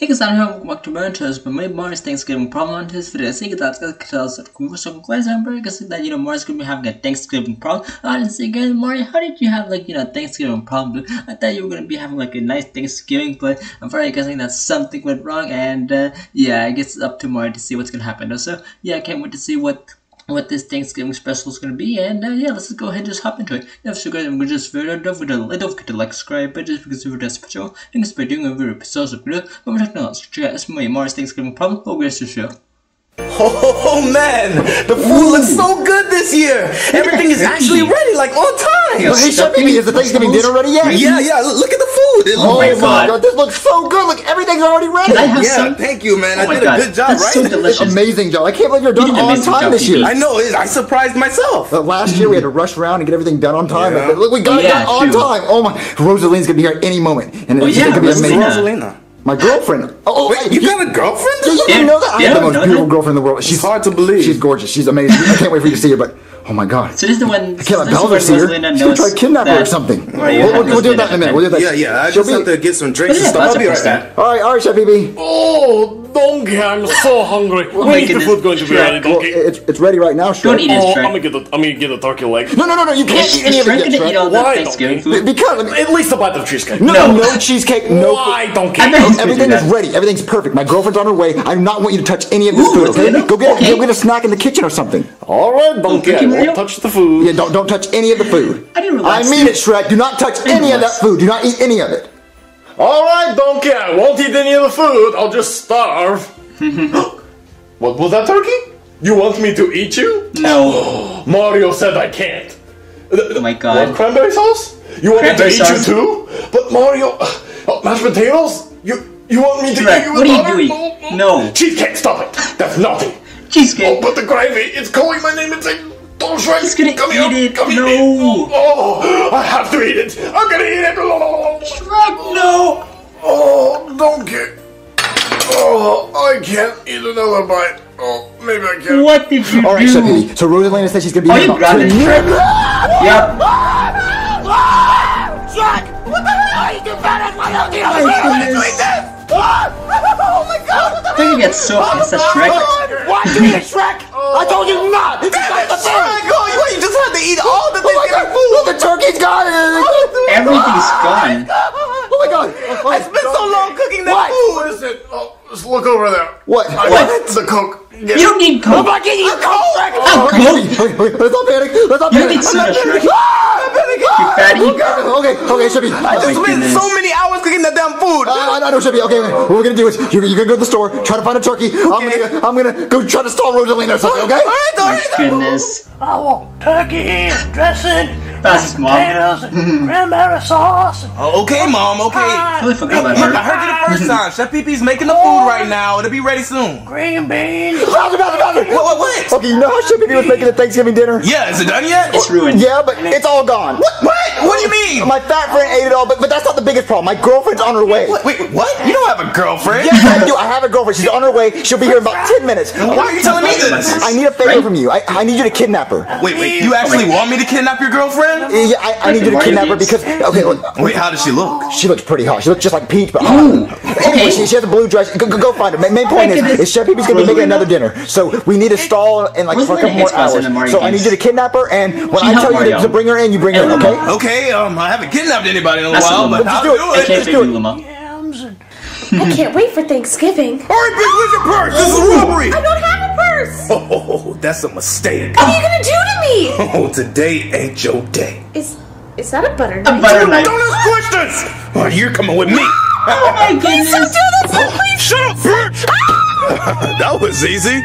Hey guys, I'm here, welcome back to Mars, but my Mars Thanksgiving problem on this video. So that's because some question because that you know Mars gonna be having a Thanksgiving problem. I didn't say again, Mario, how did you have like you know Thanksgiving problem? I thought you were gonna be having like a nice Thanksgiving, but I'm very guessing that something went wrong, and uh, yeah, I guess it's up to Mario to see what's gonna happen. So yeah, I can't wait to see what what this Thanksgiving special is going to be. And uh, yeah, let's just go ahead and just hop into it. Now, so guys, I'm going to just video, don't forget to, don't forget to like, subscribe, but just because of this special, and it's by doing a very episode of video, but we're talking about, check out, it's my Mars Thanksgiving problem, but we're just show. Oh man, the food Ooh. looks so good this year. Everything is actually ready, like on time. Yo, hey, Chef Baby, is the Thanksgiving dinner ready yet? Yeah, yeah. Look at the food. It oh my god. god. this looks so good. Look, everything's already ready. yeah, some? thank you, man. Oh I did god. a good job, That's right? So delicious. Amazing job. I can't believe you're done you on time this year. I know. I surprised myself. Uh, last year we had to rush around and get everything done on time. Yeah. Look, we got yeah, it done on time. Oh my, Rosalina's gonna be here any moment, and it's oh, yeah, gonna be amazing. Rosalina. My girlfriend. Oh, oh, Wait, you, you got a girlfriend? Yeah, you didn't know that? I have the most beautiful girlfriend in the world. She's hard to believe. She's gorgeous. She's amazing. I can't wait for you to see her, but Oh my god. So this is the one. I can't let Bowser see her. She's gonna try to kidnap her or something. Oh, we'll, we'll, we'll do that in a minute. We'll do that. Yeah, yeah. I just have to get some drinks and stuff. I'll be right back. All right, all right, Chef BB. Oh, Donkey, I'm so hungry. Oh when is the food going to be ready, Donkey? Well, it's, it's ready right now, Shrek. Don't eat it, oh, Shrek. I'm gonna get the I'm gonna get the turkey leg. No, no, no, no. You can't eat any of it yet, Shrek. Why, Thanksgiving food? Because I mean, at least a bite of cheesecake. No, no, no cheesecake. No. Why, Donkey? Everything is ready. Everything's perfect. My girlfriend's on her way. I do not want you to touch any of this food. Okay? Go get go get a snack in the kitchen or something. All right, Donkey. I won't touch the food. Yeah, don't don't touch any of the food. I didn't realize. I mean it, Shrek. Do not touch any of that food. Do not eat any of it. All right, Donkey. I won't eat any of the food. I'll just starve. what was that, turkey? You want me to eat you? No. Mario said I can't. Oh my god. What, cranberry sauce? You want cranberry me to sauce? eat you too? But Mario, uh, mashed potatoes? You you want me to eat you with What are you doing? No. Cheesecake, stop it. That's naughty. Cheesecake. Oh, but the gravy, it's calling my name and saying, don't Shrek. He's gonna come eat here. it. Come no. Eat it. Oh, I have to eat it. I'm gonna eat it. Shrek, no. Oh, don't get. Oh, I can't eat another bite. Oh, maybe I can. What did you All right, do? Chef So Rosalina says she's gonna be Are here you about grounded, Shrek? Yep. Shrek, what the hell are you doing? Bad my healthy. I'm doing this. Oh my god! I think you get so pissed at Shrek. Why do you eat Shrek? I told you not! It's not the thing! Oh, you, you just had to eat all the oh Thanksgiving food! Look, the turkey's gone! Everything's oh gone. Oh my god! Oh, I spent so long cooking that what? food! What is it? Oh, just look over there. What? I what? The coke. Get you don't need coke. I'm not getting you coke! Oh, coke? Let's not panic! Let's not You panic! need soda, Shrek. You fatty. Okay, okay, Shippy. I just Oh, spent so many hours cooking that damn food. Uh, I know, Shippy. Okay, okay, what we're gonna do is you're, you're gonna go to the store, try to find a turkey. I'm gonna I'm gonna go try to stall Rosalina or something. Okay? All right, all My goodness. I want turkey, dressing, That's mom. potatoes, and cranberry sauce. Oh, okay, mom. Okay. I totally forgot about Look, I heard you the first time. Chef Pee-Pee's making the food right now. It'll be ready soon. Green beans. What? What? What? Okay, you know how Shippy was making a Thanksgiving dinner? Yeah, is it done yet? It's ruined. Yeah, but it's all gone. What? What? What do you mean? My fat friend ate it all, but, but that's not the biggest problem. My girlfriend's on her way. What? Wait, what? You don't have a girlfriend? Yes, I do. I have a girlfriend. She's on her way. She'll be here in about 10 minutes. Why are you telling me this? I need a favor from you. I, I need you to kidnap her. Wait, wait. You actually want me to kidnap your girlfriend? Yeah, I, I need you to kidnap her because okay, look, Wait, how does she look? she looks pretty hot. She looks just like Peach, but hot. Anyway, she, she has a blue dress. Go, go, go find her. Main, main point is, is Chef Pee-Pee's gonna be making another dinner, so we need to stall in like for a couple more hours. So I need you to kidnap her, and when I tell you to, to bring her in, you bring her in, okay? Okay, um, I haven't kidnapped anybody in a That's while, the but Let's I'll do it. do I it. can't do it. baby Yams and I can't wait for Thanksgiving. All right, bitch, where's your purse? This is a robbery. I don't have a purse. Oh, that's a mistake. What are you gonna do to me? Oh, today ain't your day. Is is that a butter A knife? butter knife. Don't ask questions. Oh, you're coming with me. Oh my goodness. Please don't do this. Please. Shut up, bitch. that was easy.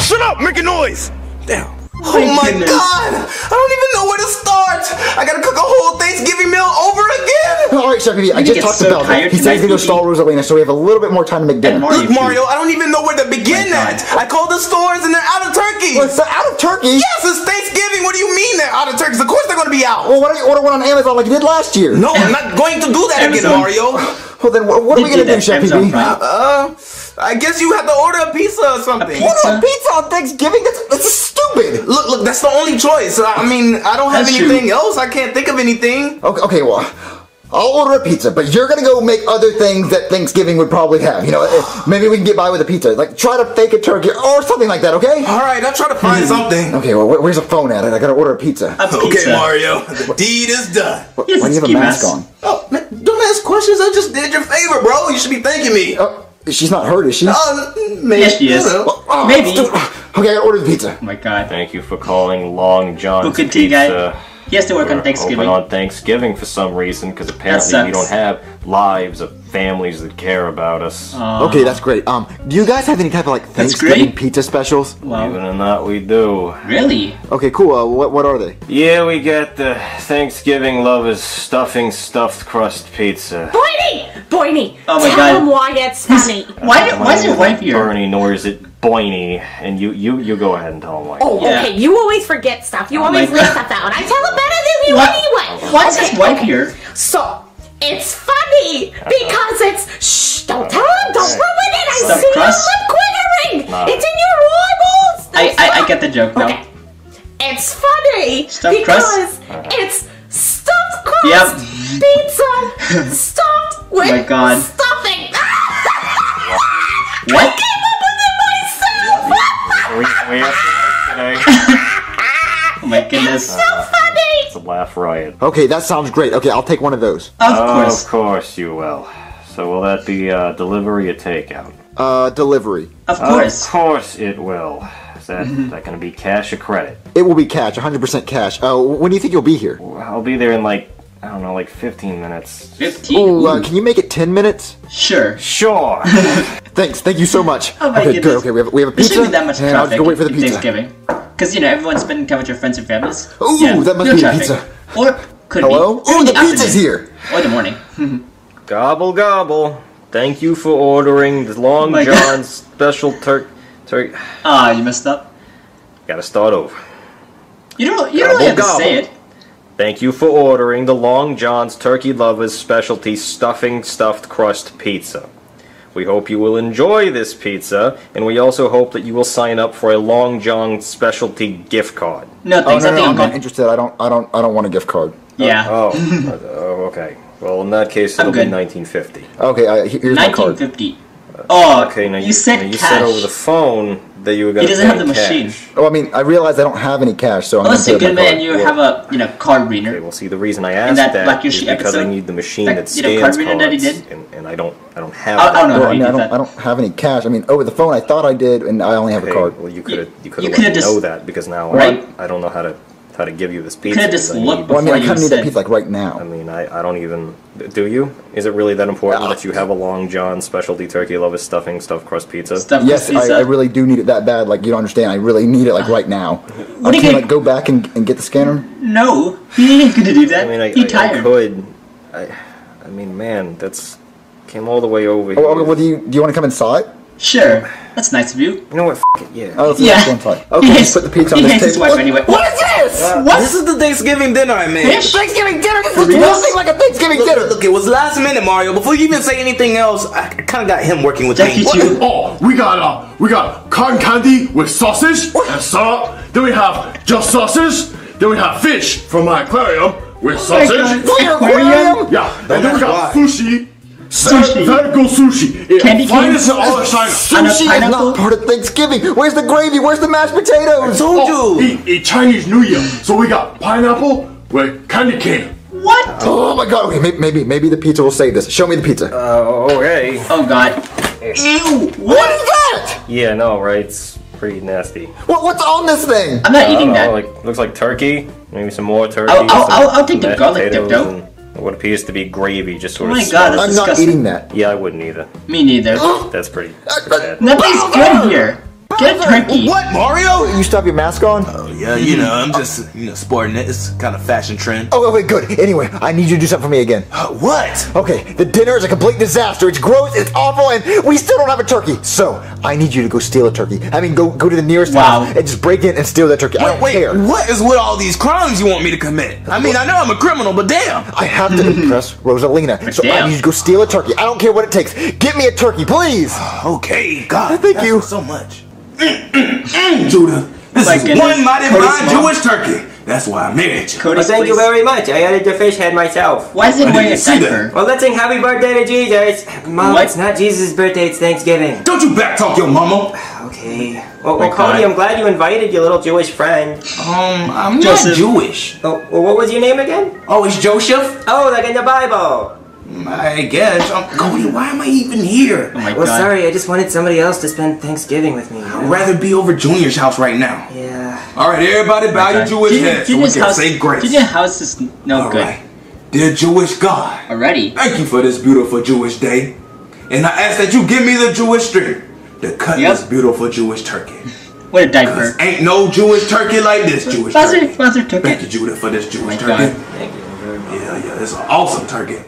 Shut up, make a noise. Damn. Oh my goodness. god! I don't even know where to start! I gotta cook a whole Thanksgiving meal over again! All right, Chef Pee-Pee, I just get talked so to Bowser. tired He said he's gonna go tonight, stall Rosalina, so we have a little bit more time to make dinner. Mario- Look, Mario, I don't even know where to begin Oh at! I called the stores and they're out of turkey! Well, it's out of turkey. Yes, it's Thanksgiving! What do you mean they're out of turkeys? Of course they're gonna be out! Well, why don't you order one on Amazon like you did last year? No, I'm not going to do that again, Mario! Well, then what, what are we gonna do, that, Chef Amazon Pee-Pee? Uh, I guess you have to order a pizza or something. pizza? Order a pizza on Thanksgiving? That's, that's stupid. Look, look, that's the only choice. I mean, I don't have That's anything else. I can't think of anything. Okay, okay, well, I'll order a pizza, but you're gonna go make other things that Thanksgiving would probably have. You know, eh, maybe we can get by with a pizza. Like try to fake a turkey or something like that. Okay? All right, I'll try to find something. Okay. Well, where's the phone at? I gotta order a pizza. A Okay, pizza. Mario, the deed is done. Why Yes, do you have a ski mask mask. on? Oh, man, don't ask questions. I just did your favor, bro. You should be thanking me. Oh, she's not hurt, is she? Uh, maybe. Yes, she is. I. Oh, maybe. Okay, I gotta the pizza. Oh my god. Thank you for calling Long John's Booker T guy. Pizza. He has to work We're on Thanksgiving. On Thanksgiving for some reason, because apparently we don't have lives of families that care about us. Okay, that's great. Um, do you guys have any type of like Thanksgiving pizza specials? Wow. Believe it or not, we do. Really? Okay, cool. Uh, what what are they? Yeah, we get the Thanksgiving lovers stuffing stuffed crust pizza. Boiny! Boiny! Oh my Tell God. him why it's funny. Why, why is your wife here? Bernie, nor is it Boiny, and you you you go ahead and tell him why. Oh, Yeah. okay. You always forget stuff. You Oh always my leave God. stuff out. I tell it better than you What? anyway. Why is okay, his wife okay. here? So it's funny because it's shh. Don't tell him. Don't ruin it. I Stuffed see crust? your lip quittering. No. It's in your eyeballs. I, I, I get the joke now. Okay. It's funny Stuffed because crust? it's stuffed crust pizza stuffed oh with my God. stuffing. What? Came up with it myself. We, we have to work today. Oh my goodness. Laugh riot. Okay, that sounds great. Okay, I'll take one of those. Of Of course. course you will. So will that be uh, delivery or takeout? Uh, delivery. Of course. Of course. course it will. Is that, is that going to be cash or credit? It will be cash, 100% cash. Uh, when do you think you'll be here? I'll be there in like, I don't know, like 15 minutes. 15? Ooh, uh, can you make it 10 minutes? Sure. Sure. Thanks, thank you so much. Oh my okay, goodness. good. Okay, we have, we have a There pizza. shouldn't be that much and I'll traffic just go wait for the pizza. Thanksgiving. Because, you know, everyone's spending time with your friends and families. Ooh, Yeah, that must no be the traffic. pizza. Or could Hello? be. Ooh, in the pizza's afternoon. here. Or the morning. gobble gobble. Thank you for ordering the Long Oh my John special turk. Turk. Ah, you messed up. Gotta start over. You don't, you don't really have to say it. Thank you for ordering the Long John's Turkey Lovers Specialty Stuffing Stuffed Crust Pizza. We hope you will enjoy this pizza, and we also hope that you will sign up for a Long John Specialty gift card. No, Oh thanks. no, I no, think I'm I'm not interested. I don't, I don't, I don't want a gift card. Yeah. Oh, uh, oh, okay. Well, in that case, I'm it'll be good. 1950. Okay, I, he- here's my card. 1950. Oh, oh, Okay, now you, you, said now you cash. said over the phone that you were going to. He doesn't have the machine. Oh, I mean, I realize I don't have any cash, so I'm oh, Unless you're gonna good man, you card. have a you know card Okay, reader. well, see, the reason I asked that that, Black is Yoshi because I need the machine That, that you know, scans card reader that he did? and, and I don't, I don't have I- I don't know. Well, I mean, I don't, that. I don't have any cash. I mean, over the phone, I thought I did, and I only have a card. well, you could have, you could have let me know that because now Right. I, I don't know how to, how to give you this pizza. coulda just because I looked need- Well, I mean, I before kind of need that pizza like right now. I mean, I, I don't even. Do you? Is it really that important Uh, that you have a Long John specialty turkey lover stuffing stuffed crust pizza? Stuff Yes, pizza. I, I really do need it that bad. Like you don't understand. I really need it like right now. What I do you can't like go back and, and get the scanner. No, he ain't gonna do that. I mean, I, he I, I tired. could. I, I mean, man, that's came all the way over here. Oh, okay, well, do you do you want to come inside? Sure, that's nice of you. you know what? F- it, yeah. Oh, let's Yeah. let's go. Okay, he just hates, put the pizza on the hates his table. wife anyway. What is this? What? This is the Thanksgiving dinner I made. Thanksgiving dinner. This is nothing like a Thanksgiving Look, dinner. look, it was last minute, Mario. Before you even say anything else, I kind of got him working with Jackie me. too. Oh, we got uh, we got cotton candy with sausage and syrup. Then we have just sausage. Then we have fish from my aquarium with sausage. God. Your aquarium? Yeah, and then we got why. sushi. Sushi. Very good sushi. Yeah, Candy finest cane? in all of China. On Sushi is not part of Thanksgiving. Where's the gravy? Where's the mashed potatoes? told Oh, you. eat, eat Chinese New Year. So we got pineapple with candy cane. What? Oh my god. Okay, maybe, maybe maybe the pizza will save this. Show me the pizza. Uh, okay. Oh God. Ew. what is that? Yeah, no, right? It's pretty nasty. What, what's on this thing? I'm not I eating don't that. know, like looks like turkey. Maybe some more turkey. I'll- I'll- I'll- I'll take the garlic dip, potatoes, though. And What appears to be gravy, just sort Oh of. my God, that's I'm not disgusting. eating that. Yeah, I wouldn't either. Me neither. That's pretty Uh, bad. Nothing's good here. Get turkey. What, Mario? You still have your mask on? Oh, yeah, you know, I'm just, you know, sporting it. It's kind of fashion trend. Oh, wait, wait, good. Anyway, I need you to do something for me again. Uh, what? Okay, the dinner is a complete disaster. It's gross, it's awful, and we still don't have a turkey. So, I need you to go steal a turkey. I mean, go go to the nearest Wow. house and just break in and steal that turkey. I don't wait, care. what is with all these crimes you want me to commit? I mean, I know I'm a criminal, but damn. I have to impress Rosalina. So I need you to go steal a turkey. I don't care what it takes. Get me a turkey, please. Okay, God, Thank you. so much. Mm, mm, mm, Judah, this My is one mighty Cody's fine. Jewish turkey. That's why I married you. Cody, Well, thank you very much. I added the fish head myself. Why is it I wearing a didn't see that. diaper? Well, let's sing happy birthday to Jesus. Mom, What? it's not Jesus' birthday, it's Thanksgiving. Don't you backtalk your mama. Okay. Well, well Cody, God. I'm glad you invited your little Jewish friend. Um, I'm Joseph. not Jewish. Oh, well, what was your name again? Oh, it's Joseph? Oh, like in the Bible. I guess. Um, Cody, why am I even here? Oh my Well, god. sorry, I just wanted somebody else to spend Thanksgiving with me. you I'd know? rather be over Junior's house right now. Yeah. All right, everybody bow your Jewish Junior- heads so we Junior's can house, say grace. Junior house is no All good. right. Dear Jewish God, Already. thank you for this beautiful Jewish day. And I ask that you give me the Jewish strength to cut Yep. this beautiful Jewish turkey. What a Cause diaper. ain't no Jewish turkey like this Jewish Father, turkey. Father took Thank you, it. Judith, for this Jewish God. turkey. Thank you very much. Yeah, yeah, it's an awesome turkey.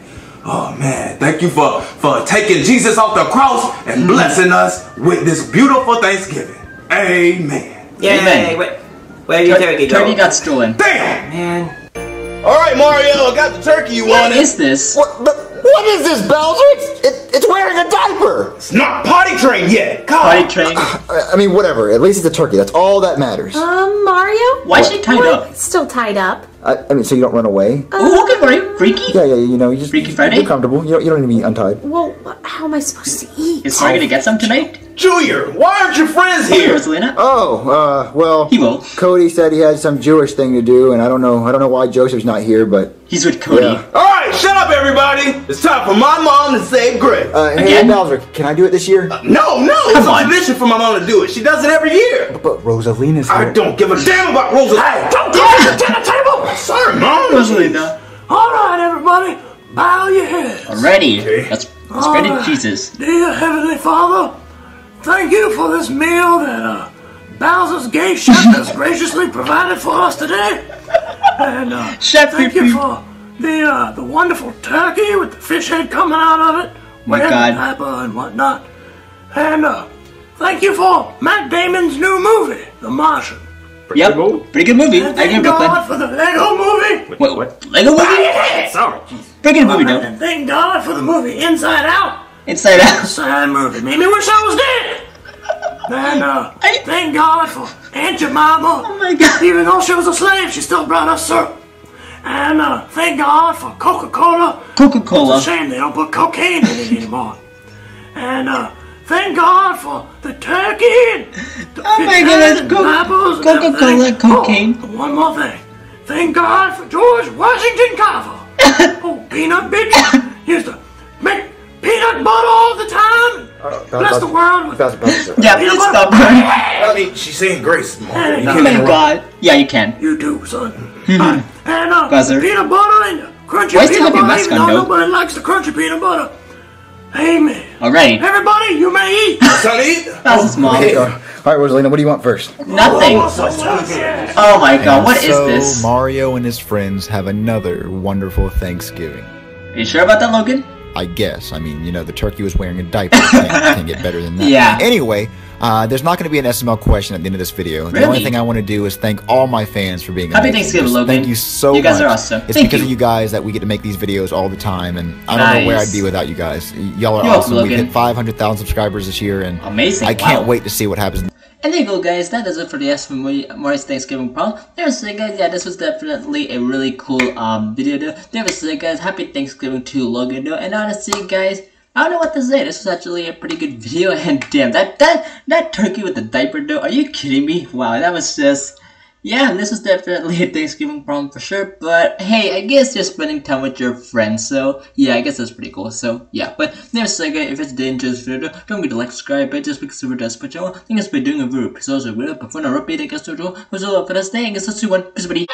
Oh man, thank you for for taking Jesus off the cross and blessing us with this beautiful Thanksgiving. Amen. Yay! Amen. Wait, where did your turkey go? Turkey got stolen. Damn! Man. All right, Mario, I got the turkey you What wanted. is this? What, but what is this, Bowser? It's, it, it's wearing a diaper. It's not potty trained yet. God. Potty train. I I mean, whatever. At least it's a turkey. That's all that matters. Um, Mario? Why is she tied Why- up? Still tied up. I, I mean, so you don't run away. Ooh, okay, right. Freaky. Yeah, yeah, you know, you just Freaky Friday? You're comfortable. You don't, you don't need to be untied. Well, wh- how am I supposed to eat? Is Mario gonna get some tonight? Junior, why aren't your friends Hey, here? Rosalina. Oh, uh, well, He will. Cody said he had some Jewish thing to do, and I don't know, I don't know why Joseph's not here, but He's with Cody. Yeah. All right, shut up, everybody. It's time for my mom to save grace. uh, hey, Again? Bowser, can I do it this year? no, no, Come it's a on. tradition for my mom to do it. She does it every year. But Rosalina's Here. I don't give a damn about Rosa. Hey, don't go to the dinner table. Sorry, mom. Rosalina. All right, everybody, bow your heads. Already. Okay. Let's let's pray. Jesus. Dear Heavenly Father, thank you for this meal that uh, Bowser's gay chef has graciously provided for us today. And uh, Chef thank you for the uh, the wonderful turkey with the fish head coming out of it, My God. the diaper and whatnot. And uh, thank you for Matt Damon's new movie, The Martian. Yep. Pretty good movie. And I give thank Brooklyn. God for the Lego movie. What? What? Lego movie? Sorry, jeez. Pretty good movie though. And thank God for the movie Inside Out. Inside Out. Sad movie. Made me wish I was dead. And uh, I- thank God for Aunt Jemima. Oh my God. Even though she was a slave, she still brought us syrup. And uh, thank God for Coca-Cola. Coca It's a Cola. shame they don't put cocaine in it anymore. And uh, thank God for the turkey and the Oh my fish goodness, and Co- apples Coca-Cola, everything. cocaine. Oh, one more thing. Thank God for George Washington Carver. oh, peanut bitch used to make peanut butter all the time. Bless the world with Bowser, Bowser. Yeah, Peanut please butter. stop. I mean, she's saying grace, mom. You Oh my interrupt. god. Yeah, you can. You too, son. Alright, and uh, Buzzer. peanut butter and crunchy Why still peanut have your butter, mask even on, though though? nobody likes the crunchy peanut butter. Amen. Alright. Everybody, you may eat. Sonny, oh, Bowser's mom. All right, Rosalina, what do you want first? Nothing. Oh, oh my god, what is so this? Mario and his friends have another wonderful Thanksgiving. Are you sure about that, Logan? I guess. I mean, you know, the turkey was wearing a diaper. Can't, can't get better than that. Yeah. Anyway, uh, there's not going to be an SML question at the end of this video. The only thing I want to do is thank all my fans for being Happy amazing. Thanksgiving, Logan. Thank you so much. You guys much. are awesome. It's Thank because you. of you guys that we get to make these videos all the time, and I don't know where I'd be without you guys. Y'all are You're welcome, awesome. We've hit 500,000 subscribers this year, and Amazing, I can't wow. wait to see what happens And there you go, guys. That does it for the Ask Morris Thanksgiving prom. There was it, guys. Yeah, this was definitely a really cool um video. Though. There was it, guys. Happy Thanksgiving to Logan. Though. And honestly, guys, I don't know what to say. This was actually a pretty good video. And damn, that that that turkey with the diaper, though. Are you kidding me? Wow, that was just. Yeah, this was definitely a Thanksgiving problem for sure. But hey, I guess you're spending time with your friends, so yeah, I guess that's pretty cool. So yeah, but there's like if it's interest video, don't forget to like, subscribe, but just because it does put you on. I think it's been doing a very episode, so we're up for an repeat, I guess. Was all for this day, I guess, let's do one. Peace, buddy.